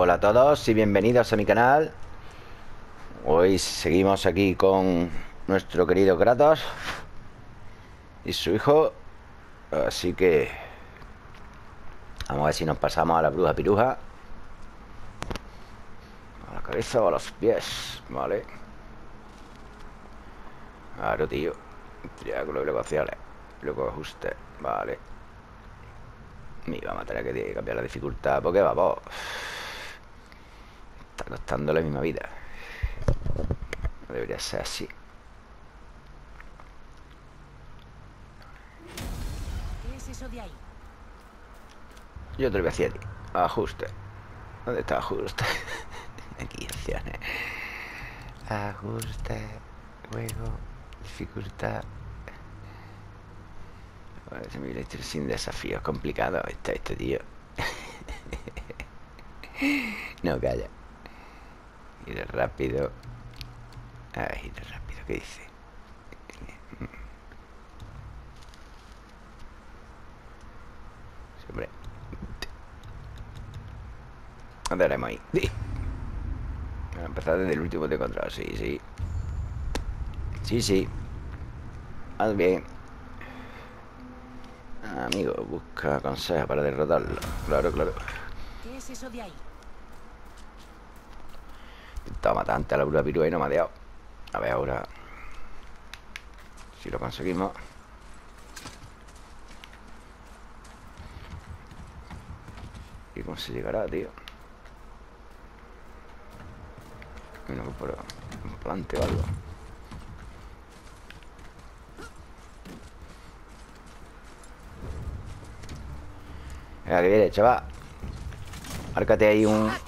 Hola a todos y bienvenidos a mi canal. Hoy seguimos aquí con nuestro querido Kratos Y su hijo. Así que Vamos a ver si nos pasamos a la bruja piruja. A la cabeza o a los pies Vale Claro, tío. Triángulo, luego Luego ajuste Vale Me iba a matar a que cambiar la dificultad Porque vamos Está costando la misma vida. No debería ser así. ¿Qué es eso de ahí? Yo te lo voy a decir a ti. Ajuste. ¿Dónde está ajuste? Aquí, opciones. Ajuste Juego Dificultad. Me viene sin desafíos complicados Este, este tío. No, calla Ir rápido. Ay, ir rápido, ¿qué dice? Hombre. ¿Dónde haremos ahí? Sí. A empezar desde el último de control. Sí, sí. Sí, sí. Más bien. Amigo, busca consejos para derrotarlo. Claro, claro. ¿Qué es eso de ahí? Matante a la bruja pirúa y no me ha dado. A ver ahora Si lo conseguimos ¿Y cómo se llegará, tío? Bueno, por un plante o algo Venga, que viene, chaval Márcate ahí un...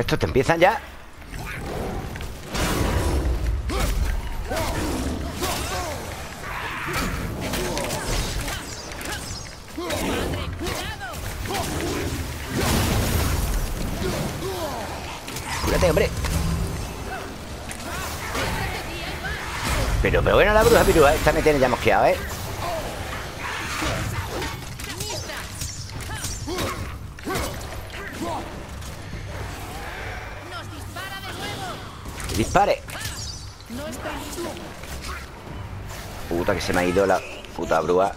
que estos te empiezan ya. Cúrate, hombre. Pero, pero bueno, la bruja pirúa Esta me tiene ya mosqueado, ¿eh? Que se me ha ido la puta brúa.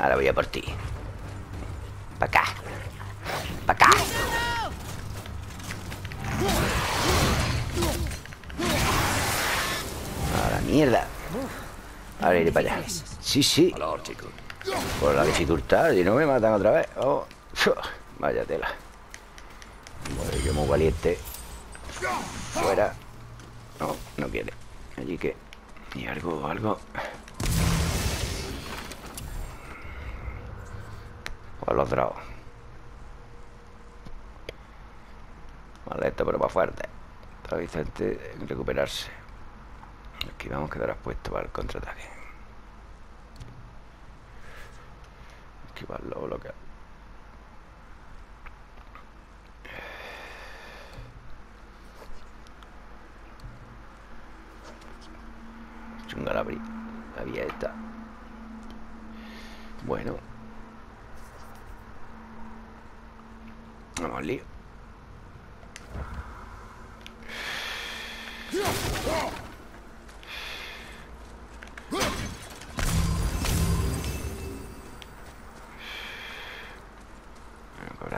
Ahora voy a por ti. Pa' acá. Pa' acá. A la mierda. Ahora iré para allá. Sí, sí. Por la dificultad Y no me matan otra vez. Oh. Vaya tela. Voy que muy valiente. Fuera. No, no quiere. Allí que. Y algo, algo. O los draws. Vale, esto pero más fuerte. Vicente en recuperarse. Aquí vamos a quedar expuesto para el contraataque. Esquivarlo o bloquear. chunga la, la vía esta Bueno. Vamos al lío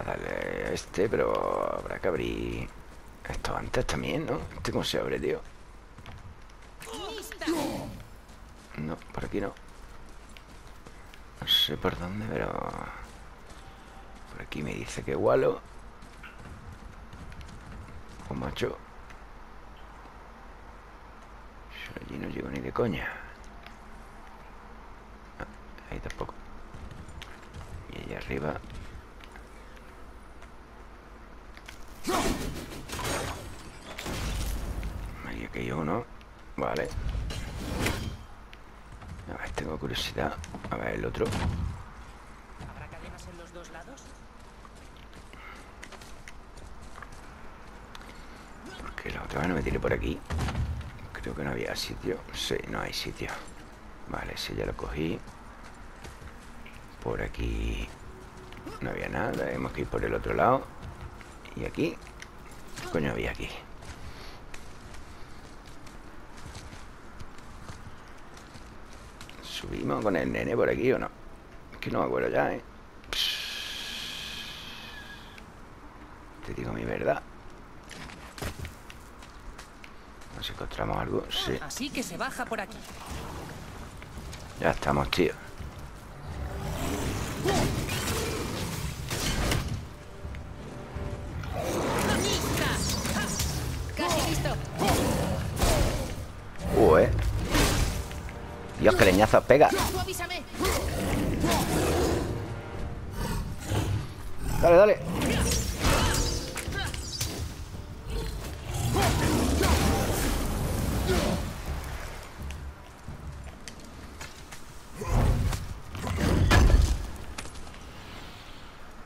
darle a este, pero habrá que abrir esto antes también, ¿no? Este cómo se abre, tío No, por aquí no No sé por dónde, pero... Por aquí me dice que Walo. O macho. Yo allí no llego ni de coña. Ah, ahí tampoco. Y allá arriba. Ahí aquí hay uno. Vale. A ver, tengo curiosidad. A ver el otro. ¿Habrá cadenas en los dos lados? Porque la otra vez no me tiré por aquí. Creo que no había sitio. Sí, no hay sitio. Vale, ese ya lo cogí. Por aquí no había nada. Tenemos que ir por el otro lado. Y aquí. ¿Qué coño había aquí? ¿Subimos con el nene por aquí o no? Es que no me acuerdo ya, ¿eh? Te digo mi verdad. A ver si encontramos algo. Sí, Así que se baja por aquí. ya estamos, tío. Leñazos pega. Dale, dale.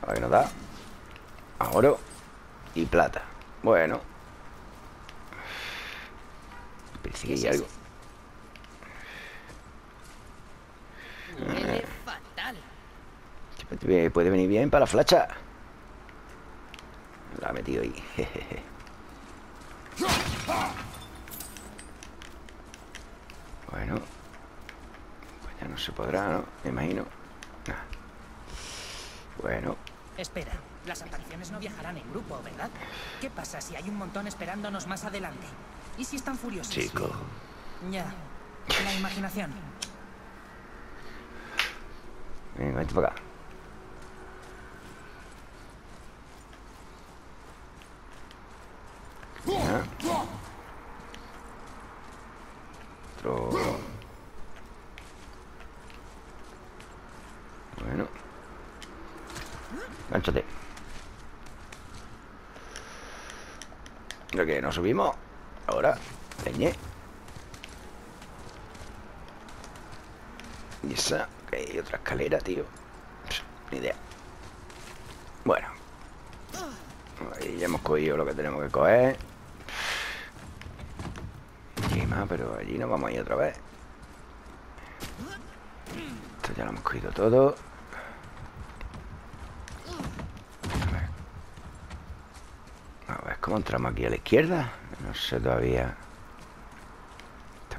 A ver, nos da a oro y plata. Bueno. Parece que hay algo. Huele fatal. Puede puede venir bien para la flacha. La ha metido ahí. jejeje. Bueno. Pues ya no se podrá, ¿no? Me imagino. Nah. Bueno. Espera, las apariciones no viajarán en grupo, ¿verdad? ¿Qué pasa si hay un montón esperándonos más adelante? ¿Y si están furiosos? Chico. Ya. La imaginación. Venga, vente para acá. Venga. Otro. Bueno. Gánchate. Nos subimos. Ahora. Leñé. Y esa. Hay otra escalera, tío. Ni idea. Bueno. Ahí ya hemos cogido lo que tenemos que coger. Más, pero allí nos vamos a ir otra vez. Esto ya lo hemos cogido todo. A ver. Entramos aquí a la izquierda. No sé todavía.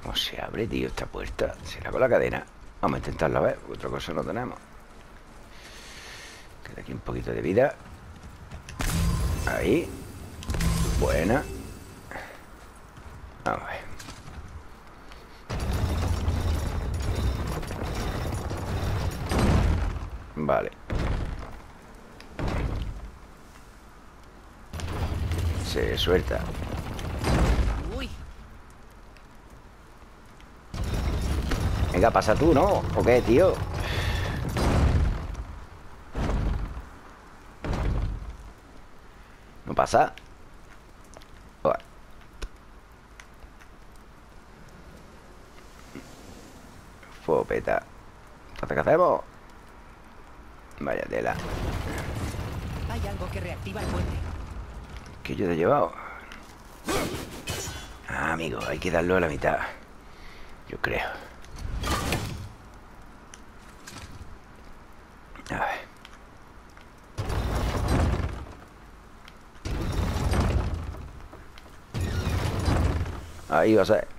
¿Cómo se abre, tío, esta puerta? ¿Será con la cadena? Vamos a intentarlo a ver, otra cosa no tenemos. Queda aquí un poquito de vida. Ahí. Buena. Vamos a ver. Vale. Se suelta. Uy, Venga, pasa tú, ¿no? ¿O qué, tío? ¿No pasa? Fopeta. Entonces, ¿qué hacemos? Vaya tela. hay algo que reactiva el puente. ¿Qué yo te he llevado? Ah, amigo, hay que darlo a la mitad. Yo creo. A ver. Ahí va a ser.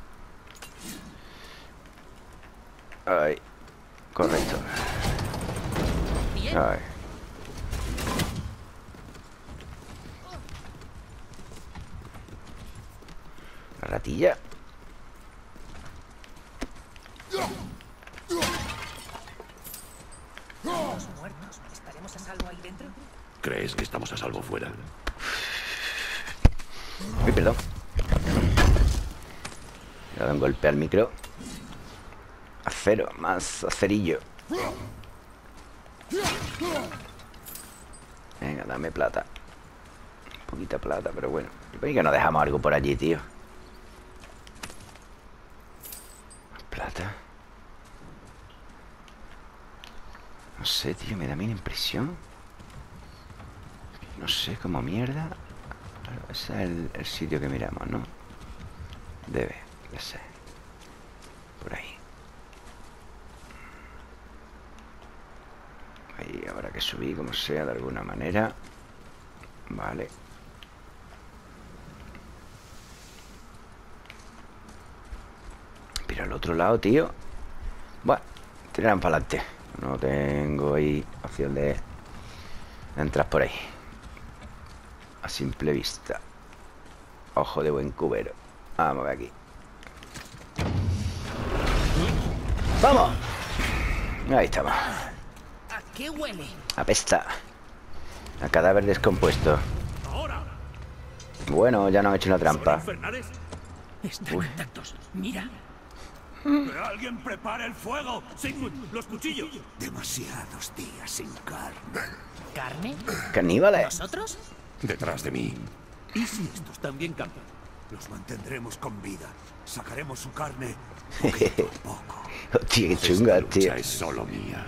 Correcto. Bien, Ahí. La ratilla. Los muertos. Estaremos ¿Estamos a salvo ahí dentro? ¿Crees que estamos a salvo fuera? Uy, perdón. Le un golpe al micro. Acero, más acerillo. Venga, dame plata. Poquita plata, pero bueno. ¿Por que no dejamos algo por allí, tío? Plata. No sé, tío, me da mi impresión. No sé, como mierda. Ese es el, sitio que miramos, ¿no? Debe, ya sé. Por ahí. Ahí habrá que subir como sea de alguna manera. Vale. Pero al otro lado, tío. Bueno, tirarán para adelante. No tengo ahí opción de entrar por ahí. A simple vista. Ojo de buen cubero. Vamos a ver aquí. ¡Vamos! Ahí estamos. ¿A qué huele? Apesta. A cadáver descompuesto. Bueno, ya no han hecho una trampa. Están intactos. Mira. ¡Que alguien prepare el fuego! ¡Sigmund, los cuchillos! Demasiados días sin carne. ¿Carne? Caníbales. ¿Nosotros? Detrás de mí. ¿Y si estos también campan? Los mantendremos con vida. Sacaremos su carne poquito a poco. Hostia, qué chunga, Esta tío. es solo mía.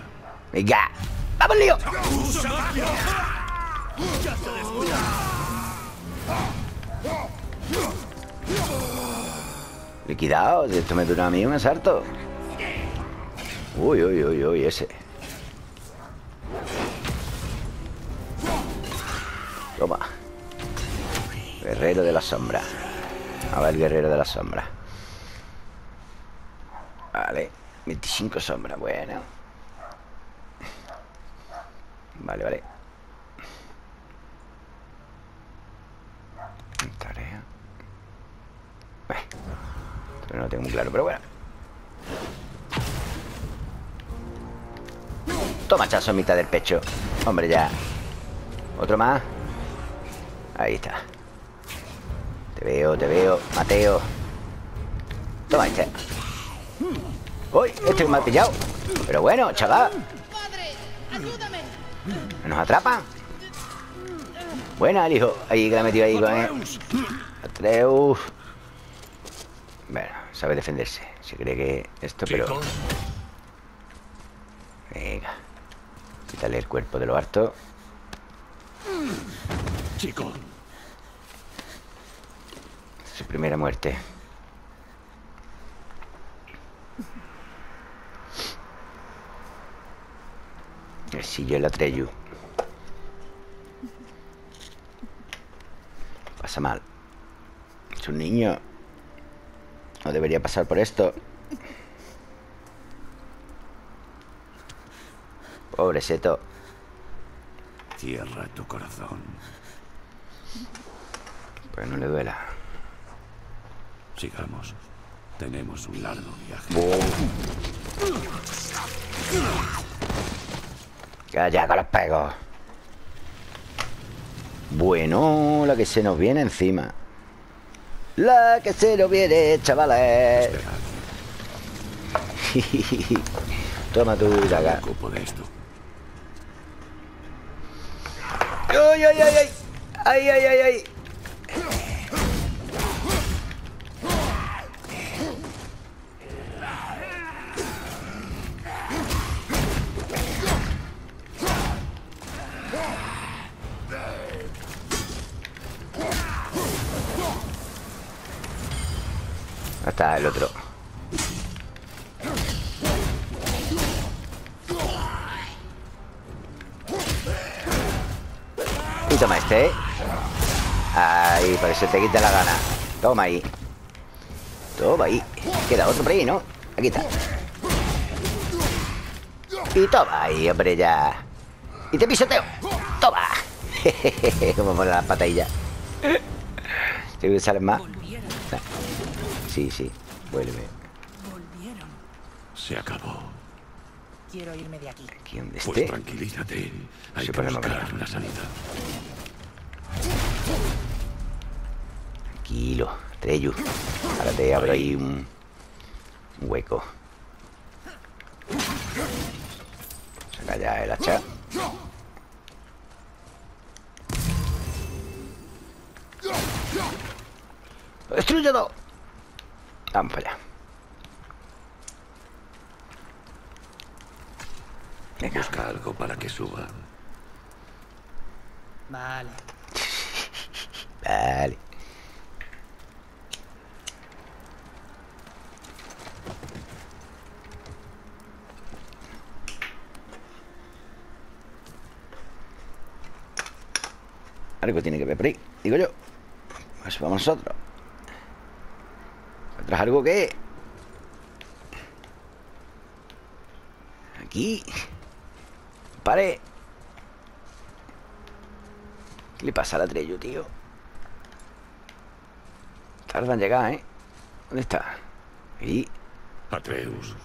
Venga. ¡Vamos, lío! Liquidado, esto me dura a mí un asalto. Uy, uy, uy, uy, ese. Toma. Guerrero de la sombra. A ver, guerrero de la sombra. Vale. 25 sombras, bueno. Vale, vale. Tarea. Esto no tengo muy claro, pero bueno. Toma, chazo mitad del pecho. Hombre, ya. Otro más. Ahí está. Te veo, te veo. Mateo. Toma este. Uy, este me ha pillado. Pero bueno, chaval. ¿Nos atrapan? Buena, el hijo. Ahí que la metió ahí con él. Atreus. Bueno, sabe defenderse. Se cree que esto, pero. Venga. Quítale el cuerpo de lo harto. chico. Su primera muerte. El sillo el Atreyu. Pasa mal. Es un niño. No debería pasar por esto. Pobre Seto. Cierra tu corazón. Pues no le duela. Sigamos. Tenemos un largo viaje. Calla con los pegos. Bueno, la que se nos viene encima. La que se nos viene, chavales. Toma tu daga. ¡Ay, ay, ay, ay! ¡Ay, ay, ay, ay! Toma este, ¿eh? Ahí, para que se te quite la gana. Toma ahí. Toma ahí. Queda otro por ahí, ¿no? Aquí está. Y toma ahí, hombre, ya. Y te pisoteo. Toma. Como mola la patadilla. ¿Te salen más? Volvieron. Sí, sí. Vuelve. Volvieron. Se acabó. Quiero irme de aquí. Aquí donde Pues esté. tranquilízate. Hay que buscar una salida. Tranquilo, Treyu. Ahora te abro ahí un, hueco. Saca ya el hacha. ¡Lo destruye todo! Vamos para allá. Venga, Busca algo para que suba. Vale. Vale. Algo tiene que ver por ahí, digo yo. Pues vamos nosotros. ¿Encuentras algo que? Aquí. Pare. ¿Qué le pasa a la tío? Tarda en llegar, ¿eh? ¿Dónde está? Ahí. Atreus.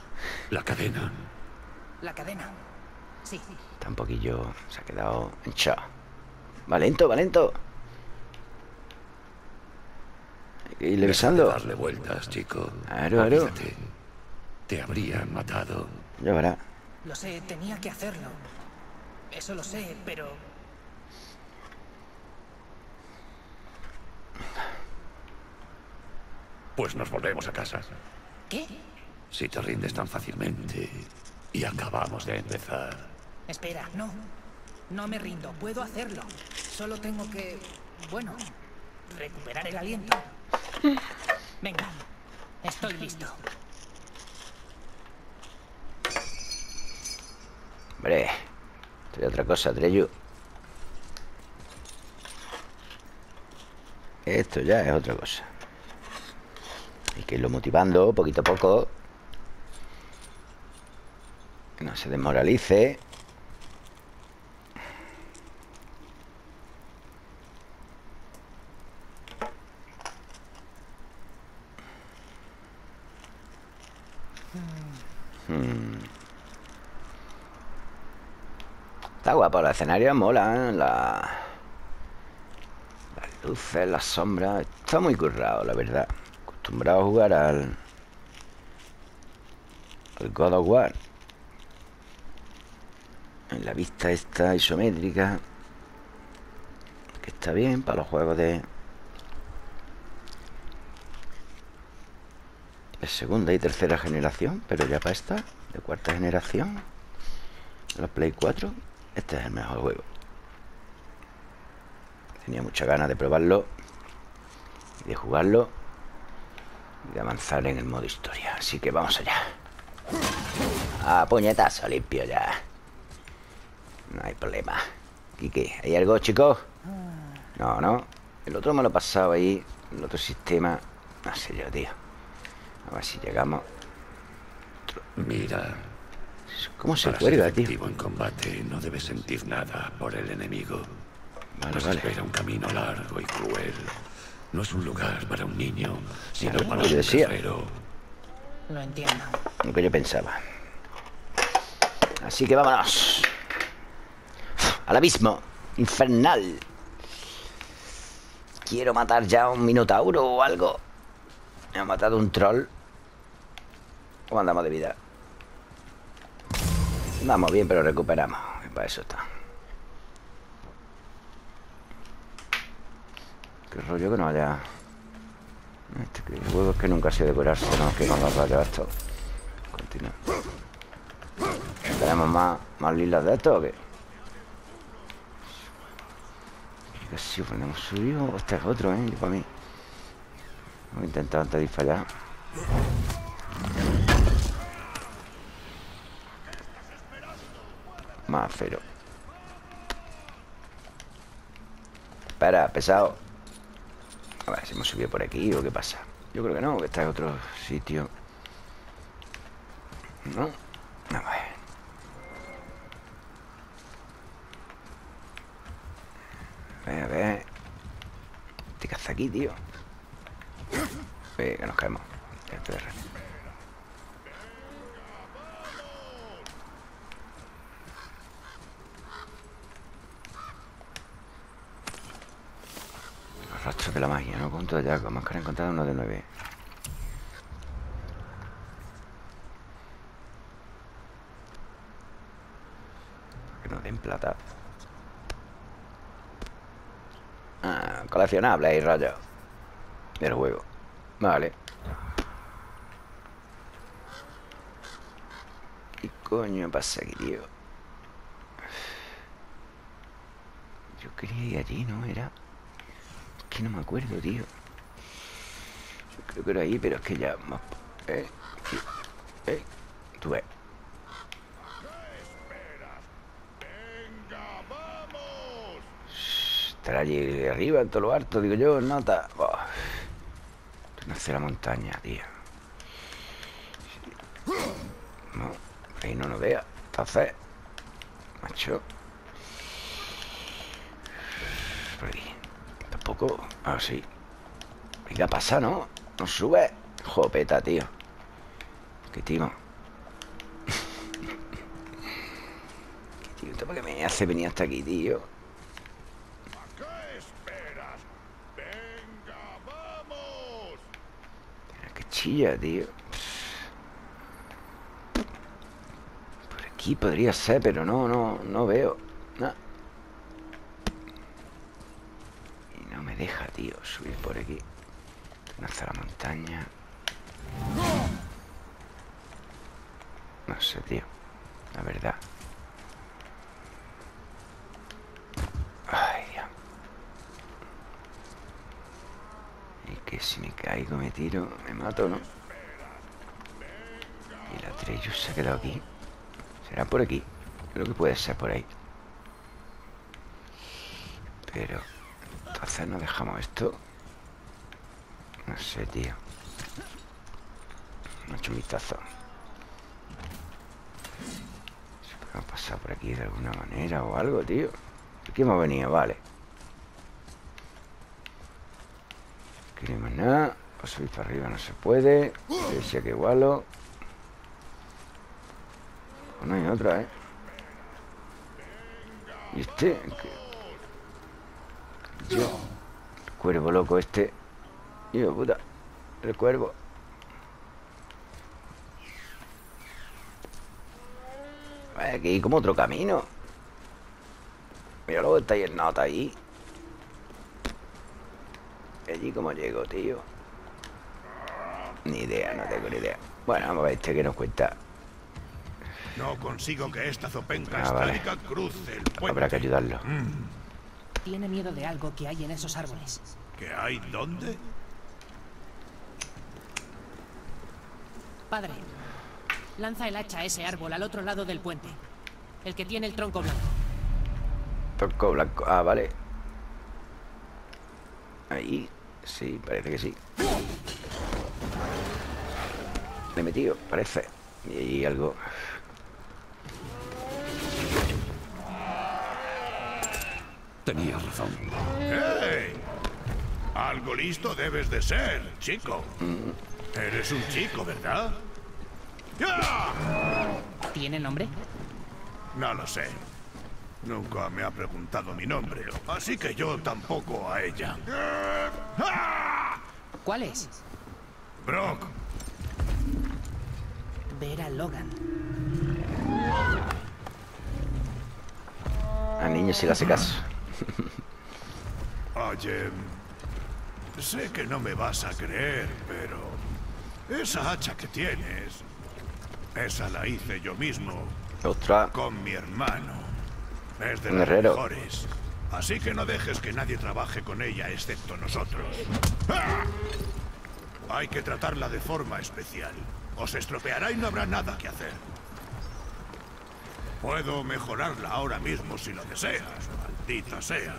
La cadena. La cadena. Sí. Está un poquillo... Se ha quedado hinchado. Va lento, va lento. Hay que irle besando. darle vueltas, chico. Claro, claro. Olvídate. Te habrían matado. Ya verá. Lo sé, tenía que hacerlo. Eso lo sé, pero... Pues nos volvemos a casa. ¿Qué? Si te rindes tan fácilmente. Y acabamos de empezar. Espera, no. No me rindo, puedo hacerlo. Solo tengo que... Bueno, recuperar el aliento. Venga, estoy listo. Hombre. Esto es otra cosa, Treyu. Esto ya es otra cosa. Hay que irlo motivando poquito a poco. Que no se desmoralice. Hmm. Está guapo, los escenarios molan, la... las luces, las sombras. Está muy currado, la verdad. Acostumbrado a jugar al. God of War. En la vista esta isométrica. Que está bien para los juegos de. de segunda y tercera generación, pero ya para esta, de cuarta generación. La Play 4, este es el mejor juego. Tenía muchas ganas de probarlo y de jugarlo y de avanzar en el modo historia. Así que vamos allá. A puñetazo limpio ya. No hay problema. Quique, ¿hay algo, chicos? No, no. El otro me lo he pasado ahí. El otro sistema. No sé yo, tío. A ver si llegamos. Mira, ¿Cómo se cuelga, tío? en combate no debes sentir nada por el enemigo. Vale, Nos vale. espera un camino largo y cruel. No es un lugar para un niño, sino para un decía. guerrero. Lo entiendo. Lo que yo pensaba. Así que vámonos. Al abismo. Infernal. Quiero matar ya a un minotauro o algo. Me ha matado un troll. ¿Cómo andamos de vida? Vamos bien, pero recuperamos. Y para eso está. Qué rollo que no haya... Este que el huevo es que nunca sé decorarse, no, que con los rayos esto. Continúa. ¿Tenemos más, más lilas de esto o qué? Si ponemos suyo, este es otro, ¿eh? Yo para mí. Voy a antes de fallar. Más cero. Espera, pesado. Si hemos subido por aquí o qué pasa. Yo creo que no, que está en otro sitio. ¿No? A ver. A ver, a ver. ¿Qué caza aquí, tío? Que nos caemos. Que la magia, ¿no? Punto ya, con máscara encontrada uno de nueve. Que no den plata. Ah, coleccionable y rollo. Del juego. Vale. ¿Qué coño pasa aquí, tío? Yo quería ir allí, ¿no? Era... Que no me acuerdo, tío. Yo creo que era ahí, pero es que ya... más- ¿Eh? ¿Eh? Tú ves. Estará allí arriba, en todo lo alto, digo yo, nota. Tú nace la montaña, tío. No, ahí no nos vea. Entonces, macho. Por ahí. Tampoco. Ah, sí. Venga, pasa, ¿no? No sube. Jopeta, tío. Qué tío. Qué tío, ¿esto para qué me hace venir hasta aquí, tío? ¿Qué chilla, tío. Por aquí podría ser, pero no, no, no veo. No. Y no me deja, tío, subir por aquí. Hasta la montaña. No sé, tío. La verdad. Ay, Dios. Y que si me caigo, me tiro, me mato, ¿no? Y la Treyus se ha quedado aquí. ¿Será por aquí? Creo que puede ser por ahí. Pero... Entonces no dejamos esto. No sé, tío. He hecho un vistazo. Podemos pasar por aquí de alguna manera o algo, tío. Aquí hemos venido, vale. Aquí no hay más nada. O subir para arriba no se puede. Decía que igualo. Pues no hay otra, ¿eh? ¿Y este? ¿Qué? Yo. El cuervo loco este. De puta. El cuervo. Aquí hay como otro camino. Mira luego está ahí el nota ahí. Allí como llego, tío. Ni idea, no tengo ni idea. Bueno, vamos a ver este que nos cuenta. No consigo que esta zopenca Ah, vale. cruce el puente. Habrá que ayudarlo. Tiene miedo de algo que hay en esos árboles. ¿Qué hay dónde? Padre, lanza el hacha a ese árbol al otro lado del puente. El que tiene el tronco blanco. Tronco blanco. Ah, vale. Ahí. Sí, parece que sí. Le he metido, parece. Y ahí algo. Tenías razón. ¡Hey! Algo listo debes de ser, chico. Eres un chico, ¿verdad? ¡Ya! ¿Tiene nombre? No lo sé. Nunca me ha preguntado mi nombre, así que yo tampoco a ella. ¿Cuál es? Brock, Vera Logan. Al niño le hace caso. Oye, sé que no me vas a creer, pero esa hacha que tienes, esa la hice yo mismo con mi hermano. Es de herrero. mejores. Así que no dejes que nadie trabaje con ella excepto nosotros. ¡Ah! Hay que tratarla de forma especial. O se estropeará y no habrá nada que hacer. Puedo mejorarla ahora mismo si lo deseas, maldita sea.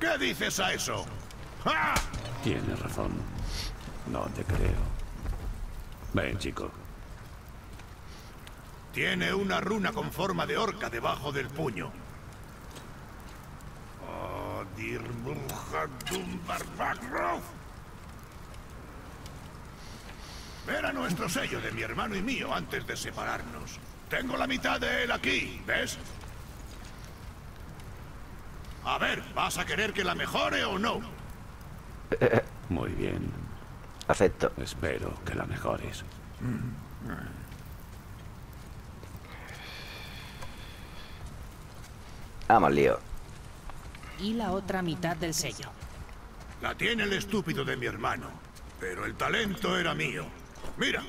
¿Qué dices a eso? ¡Ah! Tienes razón. No te creo. Ven, chico. Tiene una runa con forma de orca debajo del puño. Oh. Era nuestro sello de mi hermano y mío antes de separarnos. Tengo la mitad de él aquí, ¿ves? A ver, ¿vas a querer que la mejore o no? Muy bien. Acepto. Espero que la mejores. Vamos, lío. Y la otra mitad del sello. La tiene el estúpido de mi hermano. Pero el talento era mío. Mira.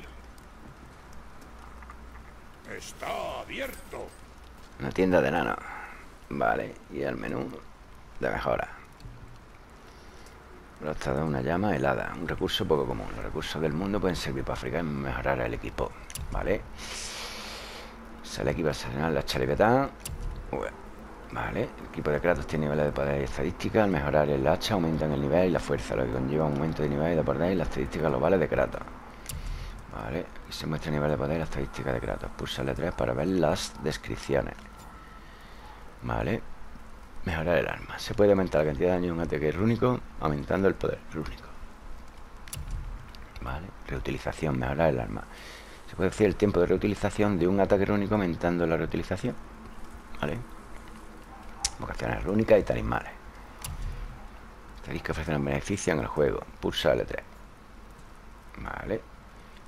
Está abierto. Una tienda de nano. Vale, y el menú de mejora. De una llama helada. Un recurso poco común. Los recursos del mundo pueden servir para fabricar y mejorar el equipo. Vale. Sale aquí para seleccionar la chalevetán. Vale. El equipo de Kratos tiene niveles de poder y estadística. Al mejorar el hacha aumentan el nivel y la fuerza, lo que conlleva un aumento de nivel y de poder y las estadísticas globales de Kratos. Vale. Aquí se muestra el nivel de poder y la estadística de Kratos. Pulsa L3 para ver las descripciones. Vale. Mejorar el arma. Se puede aumentar la cantidad de daño de un ataque rúnico aumentando el poder rúnico. Vale. Reutilización. Mejorar el arma. Se puede decir el tiempo de reutilización de un ataque rúnico aumentando la reutilización. Vale. Vocaciones rúnicas y talismanes. Tenéis que ofrecer un beneficio en el juego. Pulsa L3. Vale.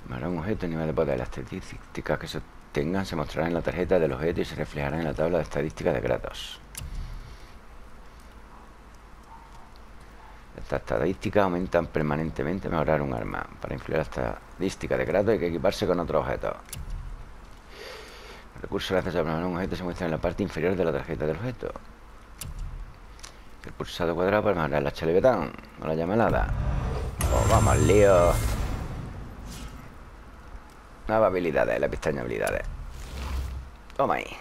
Mejorar un objeto nivel de poder. Las estadísticas que se obtengan se mostrarán en la tarjeta del objeto y se reflejarán en la tabla de estadísticas de Kratos. Estas estadísticas aumentan permanentemente mejorar un arma. Para influir la estadística de Kratos hay que equiparse con otro objeto. El recurso necesario para mejorar un objeto se muestra en la parte inferior de la tarjeta del objeto. El pulsado cuadrado para mejorar la chalevetán o la llamalada. Oh, vamos, lío. Nuevas habilidades, la pestaña habilidades. Toma ahí.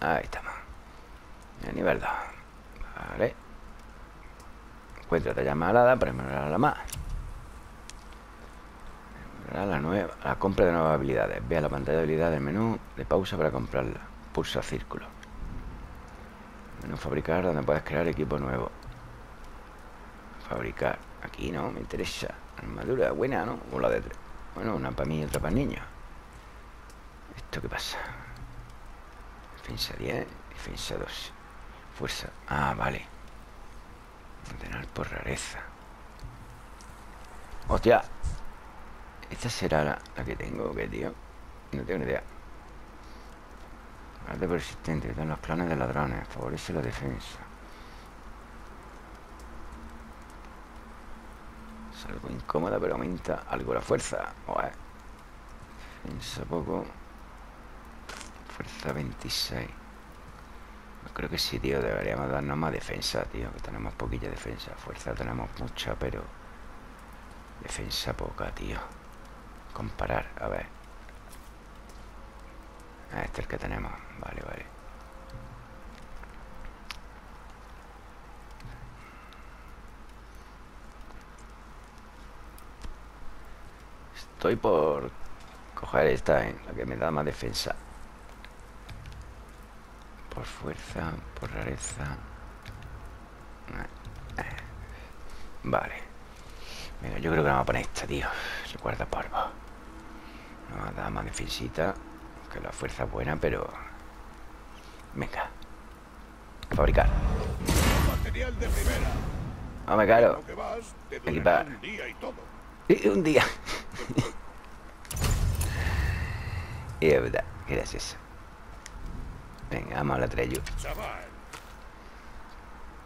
Ahí estamos. A nivel 2. Vale. Encuentra llamalada para mejorar la más. La, nueva, la compra de nuevas habilidades. Ve a la pantalla de habilidades del menú de pausa para comprarla. Pulsa círculo. Menú fabricar donde puedes crear equipo nuevo. Fabricar. Aquí no, me interesa. Armadura buena, ¿no? O de tres. Bueno, una para mí y otra para niños. ¿Esto qué pasa? Defensa 10, defensa 2. Fuerza. Ah, vale. Ordenar por rareza. ¡Hostia! ¿Esta será la, que tengo o qué, tío? No tengo ni idea. Arte persistente, dan los clones de ladrones. Favorece la defensa. Es algo incómoda, pero aumenta algo la fuerza. Defensa poco. Fuerza 26. Creo que sí, tío. Deberíamos darnos más defensa, tío. Que tenemos poquilla defensa. Fuerza tenemos mucha, pero... Defensa poca, tío. Comparar, a ver. Ah, este es el que tenemos. Vale, vale. Estoy por coger esta, ¿eh? la que me da más defensa. Por fuerza, por rareza. Vale. Venga, yo creo que vamos a poner esta, tío. Se guarda polvo. Nos da más defensita. Que la fuerza es buena, pero... Venga. Fabricar. Material de primera. Que vas, te Equipar. un día y todo. Un día. y es verdad, qué gracioso. Venga, vamos a la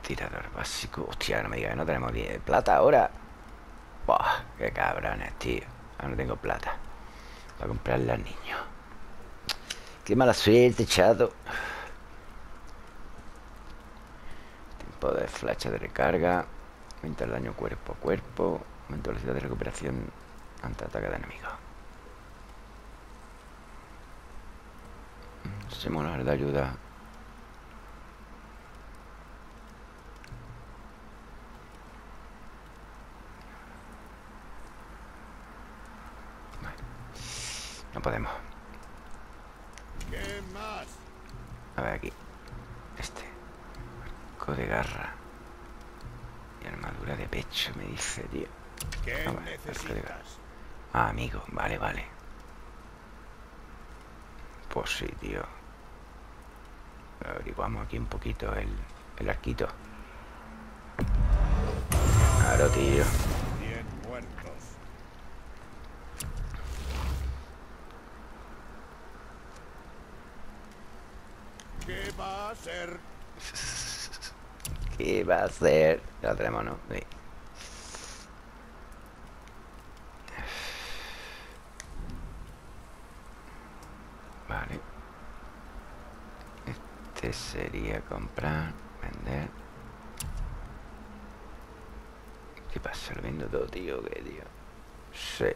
Tirador básico. Hostia, no me digas que no tenemos 10 plata ahora. Buah, qué cabrones, tío. Ahora no tengo plata. Para comprarle al niño. Qué mala suerte, chato. Tiempo de flecha de recarga. Aumenta el daño cuerpo a cuerpo. Aumenta la velocidad de recuperación ante ataque de enemigos. La verdad, ayuda. Vale. No podemos. ¿qué más? A ver aquí. Este. Arco de garra. Y armadura de pecho, me dice, tío. ¿Qué A ver, arco de garra. necesitas? Ah, amigo. Vale, vale. Pues sí, tío. Averiguamos aquí un poquito el, el arquito. Claro, tío. ¿Qué va a ser? ¿Qué va a hacer? Ya lo tenemos, ¿no? Sí. Vale. Este sería comprar, vender. ¿Qué tío. ¿Qué, tío? Sí.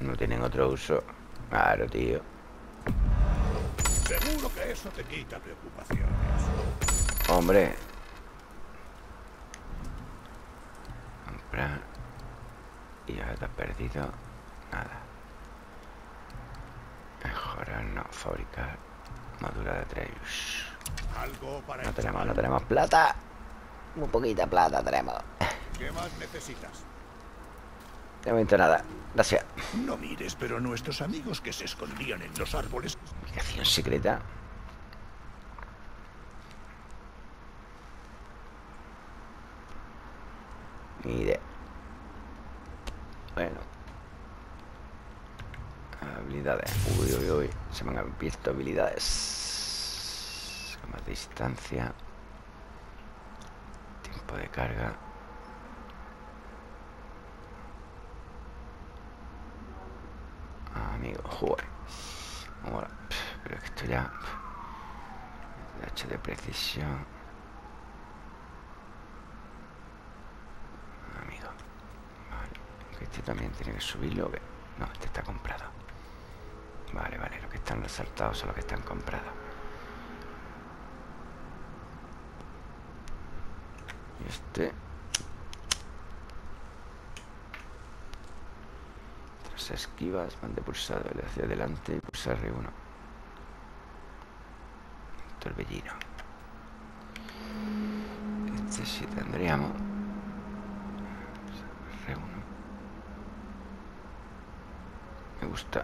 No tienen otro uso. Claro, tío. Seguro que eso te quita preocupaciones. Hombre. Comprar. Y ya te has perdido. Nada. Mejorar, no. Fabricar. Madura de para No tenemos, no tenemos plata. Muy poquita plata tenemos. ¿Qué más necesitas? De momento nada. Gracias. No mires, pero nuestros amigos que se escondían en los árboles Ubicación secreta. Idea. Bueno. Habilidades. Uy, uy, uy. Se me han visto habilidades. Más distancia. Tiempo de carga. Ah, amigo, joder. Pero que esto ya. pf, H de precisión. Amigo. Vale. Este también tiene que subirlo. No, este está comprado. Vale, vale. Los que están resaltados son los que están comprados. Y este. Tras esquivas, mande pulsado hacia adelante y pulsar R1. Torbellino. Este sí tendríamos. R1. Me gusta.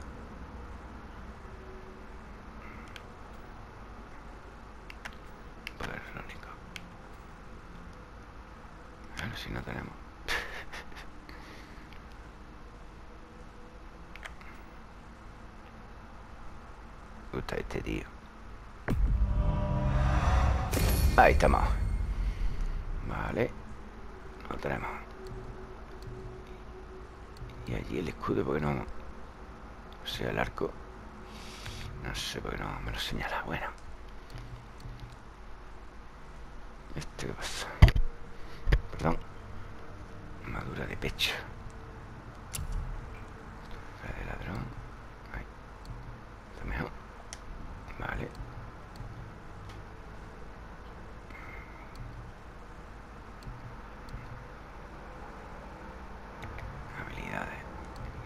Poder crónico. A ver si no tenemos. Me este tío. Ahí estamos. Vale. Lo tenemos. Y allí el escudo, porque no... O sea, el arco... No sé por qué no me lo señala. Bueno. ¿Este qué pasa? Perdón. Madura de pecho. Cara de ladrón. Ahí. Está mejor. Vale. Habilidades.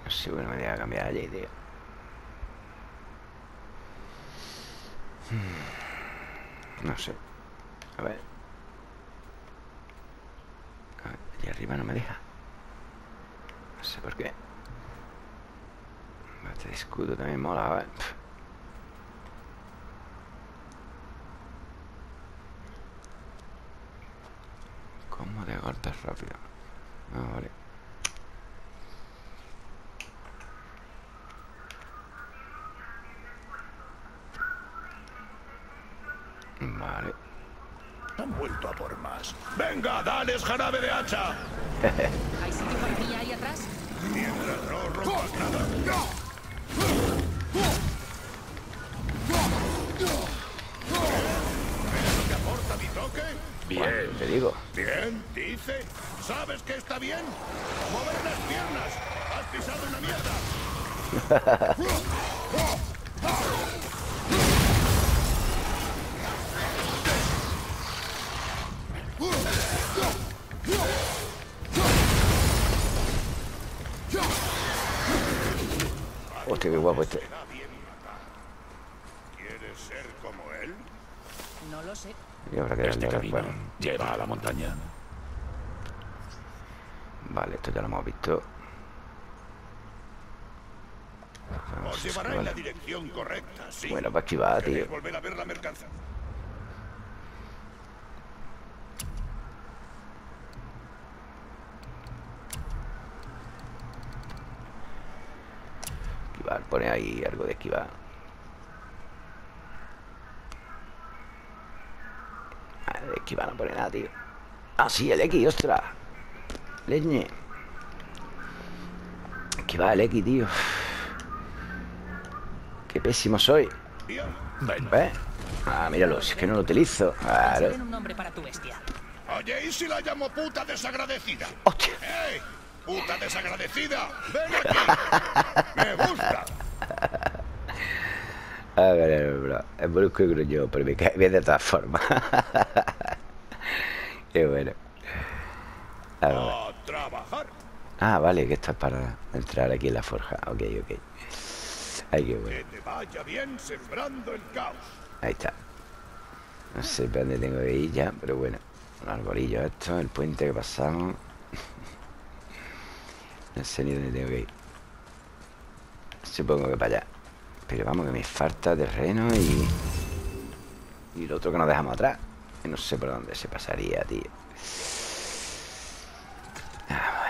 No sé, bueno, me voy a cambiar allí, tío. Hmm. No sé. A ver. A ver, allí arriba no me deja. No sé por qué. Este escudo también mola, a ver. Pff. ¿Cómo de golpes rápido? Ah, vale. Vale. han vuelto a por más. ¡Venga, dales jarabe de hacha! ¿Hay sitio para mí ahí atrás? Mientras no rompas nada. ¿Ves lo que aporta mi toque? Bien. Te digo. Bien, dice. ¿Sabes que está bien? Mover las piernas. Has pisado una mierda. ya lo hemos visto. Os llevará en la dirección correcta, sí. Bueno, pues para esquivar, tío. Volver a ver la mercancía. Esquivar, pone ahí algo de esquivar. Ah, esquivar no pone nada, tío. Ah, sí, el X, ostras. Leñe. Esquivar el X, tío. Qué pésimo soy. ¿Ves? Ah, míralo, si es que no lo utilizo. Claro. Oye, ¿y si la llamo puta desagradecida? ¡Hostia! ¡Ey! ¡Puta desagradecida! ¡Ven aquí! ¡Me gusta! A ver, bro. Es brusco y gruñón, pero me cae bien de todas formas. Qué bueno. A ver. Ah, vale, que esto es para entrar aquí en la forja. Ok, ok. Ay, qué bueno. Ahí está. No sé para dónde tengo que ir ya, pero bueno. Un arbolillo esto, el puente que pasamos. No sé ni dónde tengo que ir. Supongo que para allá. Pero vamos, que me falta terreno y... Y lo otro que nos dejamos atrás. Que no sé por dónde se pasaría, tío. Vamos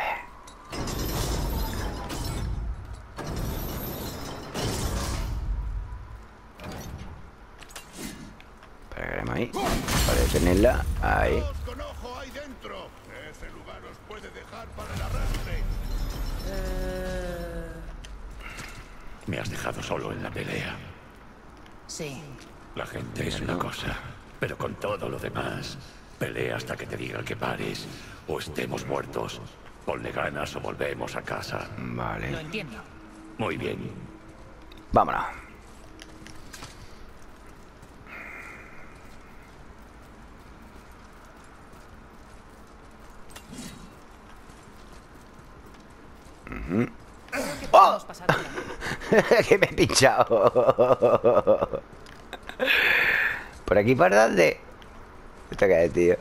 puede dejar para el arrastre. Me has dejado solo en la pelea. Sí. La gente es una cosa, pero con todo lo demás, pelea hasta que te digan que pares o estemos muertos. Ponle ganas o volvemos a casa. Lo Vale. entiendo. Muy bien. Vámonos. Adelante. que me he pinchado. ¿Por aquí por dónde? Esto cae, tío.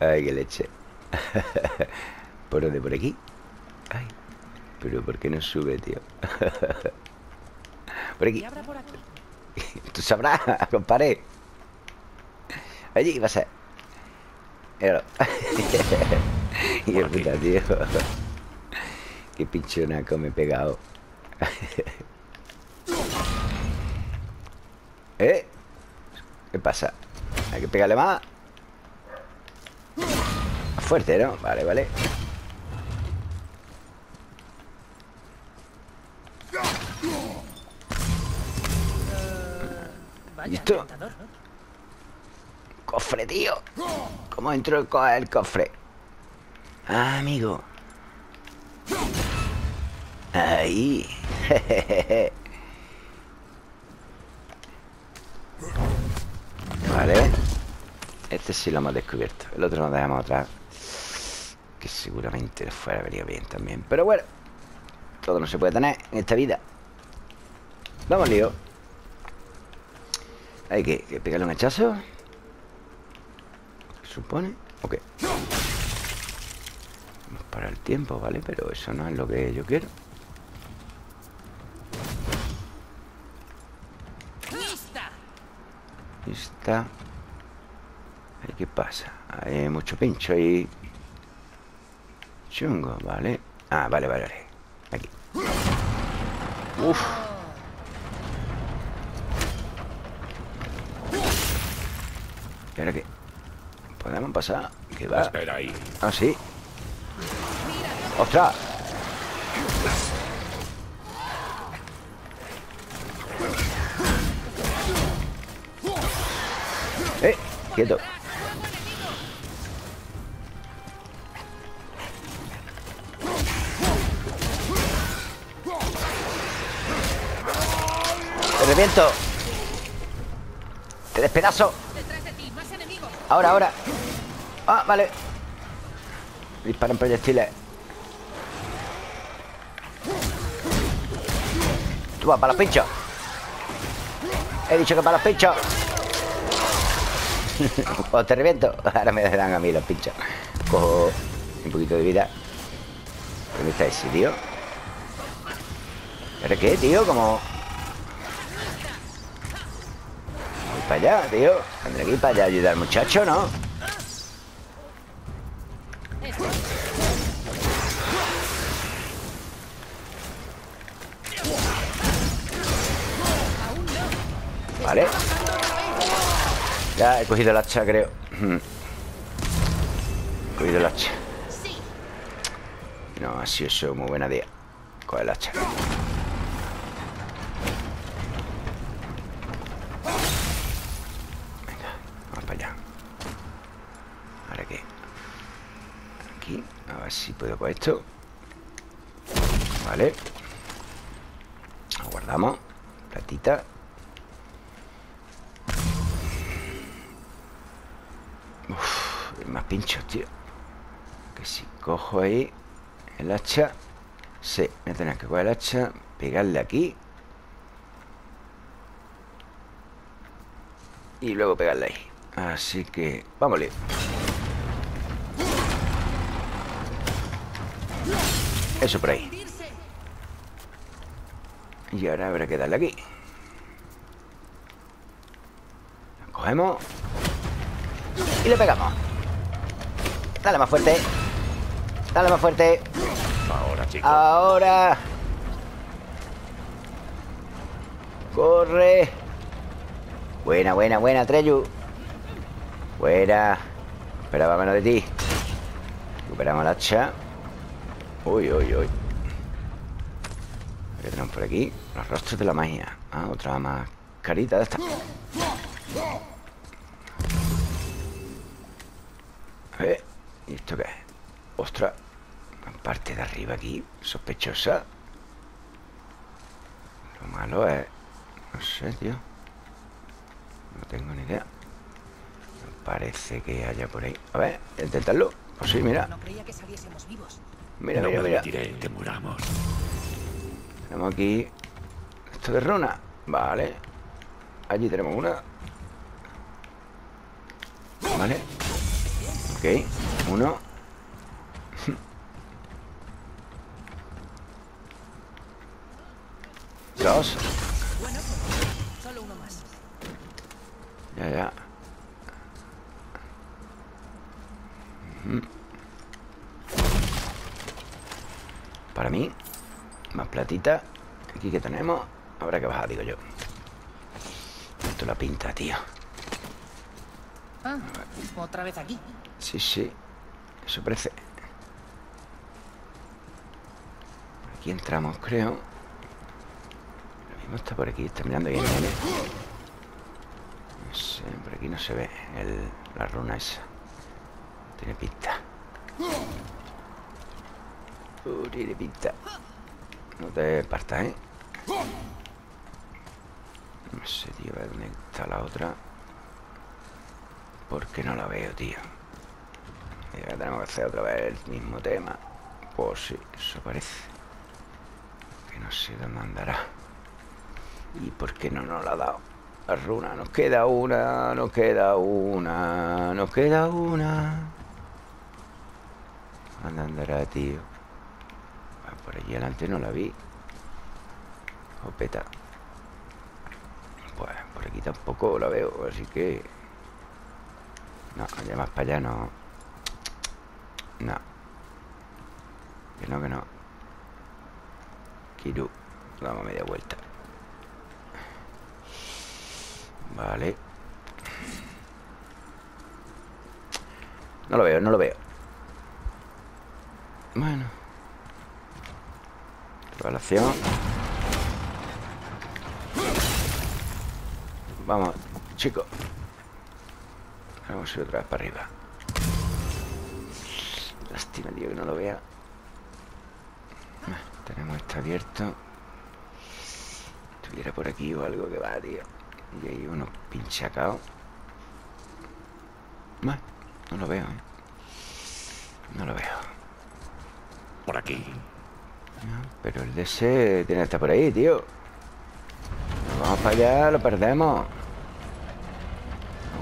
Ay, qué leche. ¿Por dónde? ¿Por aquí? Ay. Pero ¿por qué no sube, tío? Por aquí. ¿Qué habrá por aquí? Tú sabrás, compadre. Allí va a ser. Míralo. y qué puta, tío. Qué pinchonaco me he pegado. ¿Eh? ¿Qué pasa? Hay que pegarle más. Más fuerte, ¿no? Vale, vale. ¿Listo? Cofre, tío. ¿Cómo el, co- el cofre? Ah, amigo. Ahí. vale. Este sí lo hemos descubierto. El otro lo dejamos atrás. Que seguramente fuera venido bien también. Pero bueno. Todo no se puede tener en esta vida. Vamos, lío. Hay que, pegarle un hachazo. ¿Se supone? Ok. Vamos para el tiempo, ¿vale? Pero eso no es lo que yo quiero. Está. Ahí, ¿qué pasa? Hay mucho pincho ahí. Chungo, ¿vale? Ah, vale, vale, vale. Aquí. Uf. ¿Y ahora qué? ¿Podemos pasar? ¿Qué va? Espera ahí. Ah, sí. ¡Ostras! ¡Quieto! ¡Te reviento! ¡Te despedazo! Ahora, ahora. Ah, vale. Disparan proyectiles. Tú vas para los pinchos. He dicho que para los pinchos. o te reviento. Ahora me dan a mí los pinchos. Cojo un poquito de vida. ¿Dónde está ese, tío? ¿Pero qué, tío? Como... Voy para allá, tío. Tendré que para allá ayudar al muchacho, ¿no? Vale ya he cogido el hacha, creo. Hmm. He cogido el hacha. No, ha sido eso muy buena idea. Coge el hacha. Venga, vamos para allá. ¿Ahora qué? Aquí, a ver si puedo con esto. Vale. Lo guardamos. Platita. Pinchos, tío. Que si cojo ahí el hacha. Sí, me tenés que coger el hacha, pegarle aquí. Y luego pegarle ahí. Así que, vámonos. Eso por ahí. Y ahora habrá que darle aquí. Cogemos. Y le pegamos. Dale más fuerte. Dale más fuerte. Ahora, chicos. Ahora. Corre. Buena, buena, buena, Treyu. Buena. Esperaba menos de ti. Recuperamos el hacha. Uy, uy, uy. ¿Qué tenemos por aquí? Los rostros de la magia. Ah, otra más carita de esta. Eh, ¿Y esto qué es? Ostras. La parte de arriba aquí, sospechosa. Lo malo es... No sé, tío. No tengo ni idea. Parece que haya por ahí. A ver, intentarlo. Pues sí, mira. No creía que saliésemos vivos. Mira, no mira, mira. que muramos. Tenemos aquí esto de runa. Vale. Allí tenemos una. Vale. Ok. Uno. Dos. Bueno, solo uno más. Ya, ya. Para mí. Más platita. Aquí que tenemos. Habrá que bajar, digo yo. Esto la pinta, tío. Ah, otra vez aquí. Sí, sí. Eso parece. Aquí entramos, creo. Lo mismo está por aquí. Está mirando bien. No sé, por aquí no se ve la runa esa. Tiene pinta. Uh, tiene pinta. No te partas, ¿eh? No sé, tío, a ver dónde está la otra. Porque no la veo, tío. Y ahora tenemos que hacer otra vez el mismo tema. Pues sí, eso parece. Que no sé dónde andará. ¿Y por qué no nos la ha dado? La runa, nos queda una, nos queda una, nos queda una. ¿Dónde andará, tío? Ah, por allí adelante no la vi. Opeta. Pues por aquí tampoco la veo, así que... No, allá más para allá. No. Que no, que no. Kiru. Damos media vuelta. Vale. No lo veo, no lo veo. Bueno. Evaluación. Vamos, chicos. Vamos a ir otra vez para arriba. Lástima, tío, que no lo vea. Tenemos esto abierto. Estuviera por aquí o algo que va, tío. Y hay unos pinchacaos. Ah, No lo veo, ¿eh? No lo veo. Por aquí. No, pero el DS tiene que estar por ahí, tío. Nos vamos para allá, lo perdemos.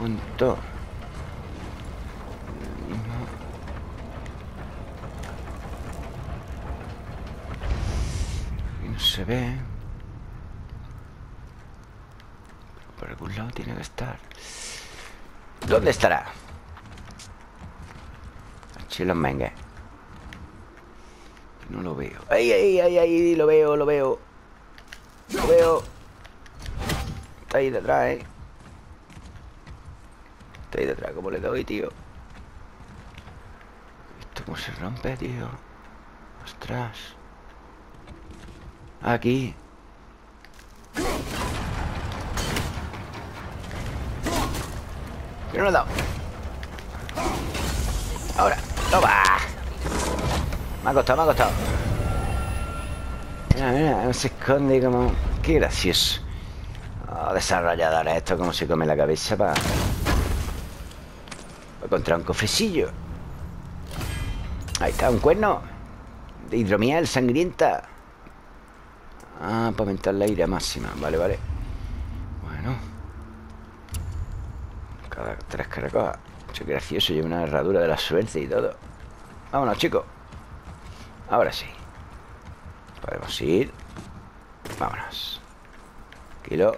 Punto. El mismo. Y no se ve. Por algún lado tiene que estar. ¿Dónde estará? Chilo Mengue. No lo veo. ¡Ay, ay, ay, ay! Lo veo, lo veo. Lo veo. Está ahí detrás, ¿eh? Está ahí detrás. ¿Cómo le doy, tío? ¿Esto cómo se rompe, tío? Ostras. Aquí. Que no lo he dado. Ahora. ¡Toma! Me ha costado, me ha costado. Mira, mira, se esconde como... Qué gracioso. Oh, desarrolladores, esto como se come la cabeza para... Para encontrar un cofrecillo. Ahí está, un cuerno. De hidromiel sangrienta. Ah, para aumentar la ira máxima. Vale, vale. Bueno. Cada tres caracolas. Qué gracioso, lleva una herradura de la suerte y todo. Vámonos, chicos. Ahora sí. Podemos ir. Vámonos. Kilo.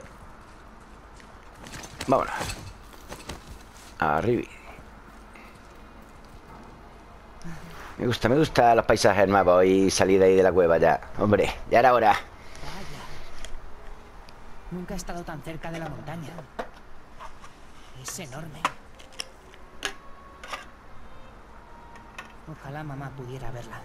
Vámonos. Arriba. Me gusta, me gusta los paisajes nuevos y salir de ahí de la cueva ya. Hombre, ya era hora. Nunca he estado tan cerca de la montaña. Es enorme. Ojalá mamá pudiera verla.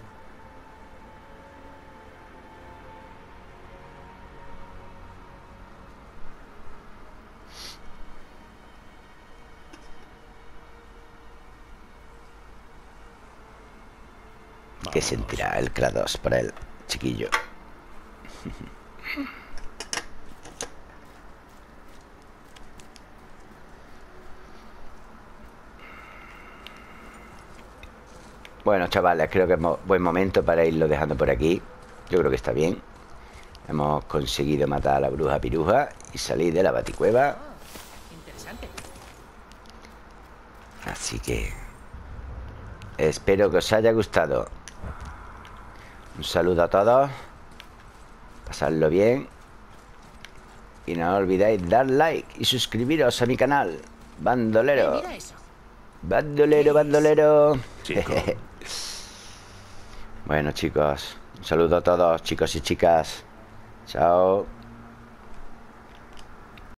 ¿Qué sentirá el Kratos para el chiquillo? Bueno, chavales, creo que es buen momento para irlo dejando por aquí. Yo creo que está bien. Hemos conseguido matar a la bruja piruja y salir de la baticueva. Interesante. Así que espero que os haya gustado. Un saludo a todos. Pasadlo bien. Y no olvidéis dar like y suscribiros a mi canal. Eh, Bandolero. eso. Bandolero, bandolero. Chico. bueno, chicos. Un saludo a todos, chicos y chicas. Chao.